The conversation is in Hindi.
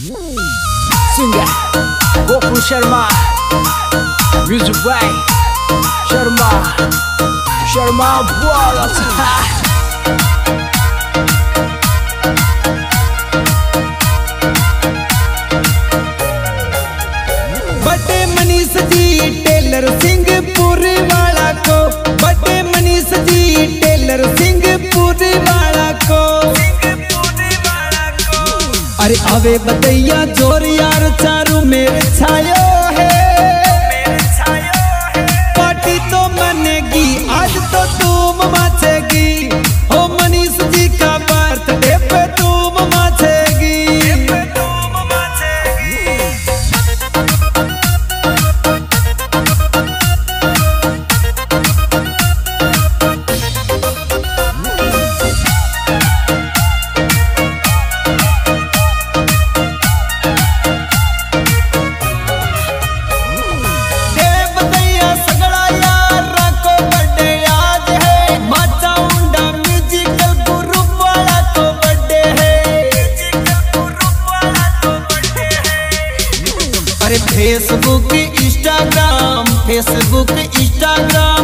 Singer Gokul Sharma Music by Sharma Sharma Bolas बटे मनीष जी टेलर सिंहपुर अरे अवे बतैया ज़ोर यार चारू मेरे छायो। अरे फेसबुक इंस्टाग्राम फेसबुक इंस्टाग्राम